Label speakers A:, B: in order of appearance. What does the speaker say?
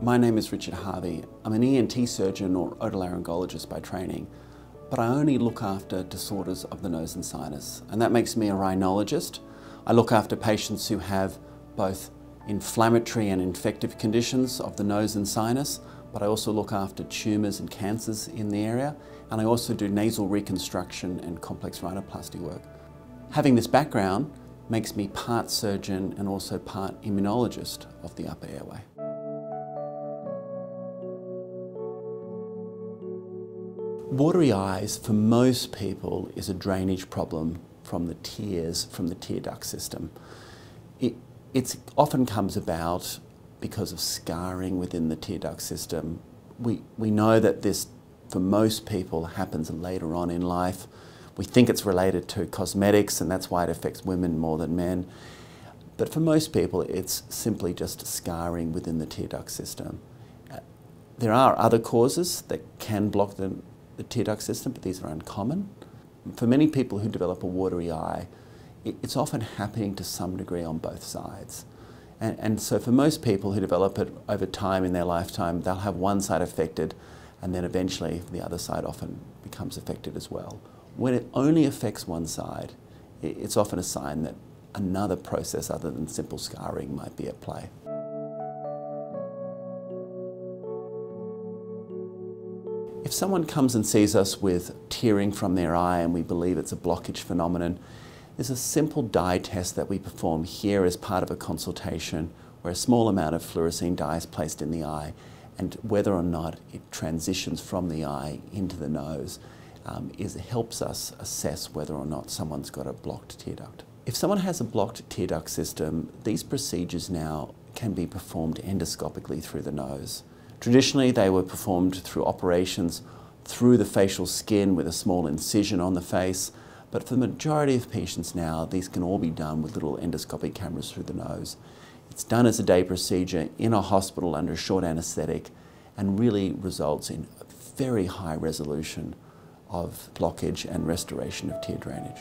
A: My name is Richard Harvey. I'm an ENT surgeon or otolaryngologist by training, but I only look after disorders of the nose and sinus, and that makes me a rhinologist. I look after patients who have both inflammatory and infective conditions of the nose and sinus, but I also look after tumours and cancers in the area, and I also do nasal reconstruction and complex rhinoplasty work. Having this background makes me part surgeon and also part immunologist of the upper airway. Watery eyes, for most people, is a drainage problem from the tears from the tear duct system. It it's often comes about because of scarring within the tear duct system. We, we know that this, for most people, happens later on in life. We think it's related to cosmetics, and that's why it affects women more than men. But for most people, it's simply just scarring within the tear duct system. There are other causes that can block the the tear duct system, but these are uncommon. For many people who develop a watery eye, it's often happening to some degree on both sides. And, and, so for most people who develop it over time in their lifetime, they'll have one side affected and then eventually the other side often becomes affected as well. When it only affects one side, it's often a sign that another process other than simple scarring might be at play. If someone comes and sees us with tearing from their eye and we believe it's a blockage phenomenon, there's a simple dye test that we perform here as part of a consultation where a small amount of fluorescein dye is placed in the eye and whether or not it transitions from the eye into the nose um, is, helps us assess whether or not someone's got a blocked tear duct. If someone has a blocked tear duct system, these procedures now can be performed endoscopically through the nose. Traditionally, they were performed through operations through the facial skin with a small incision on the face, but for the majority of patients now, these can all be done with little endoscopic cameras through the nose. It's done as a day procedure in a hospital under a short anaesthetic and really results in very high resolution of blockage and restoration of tear drainage.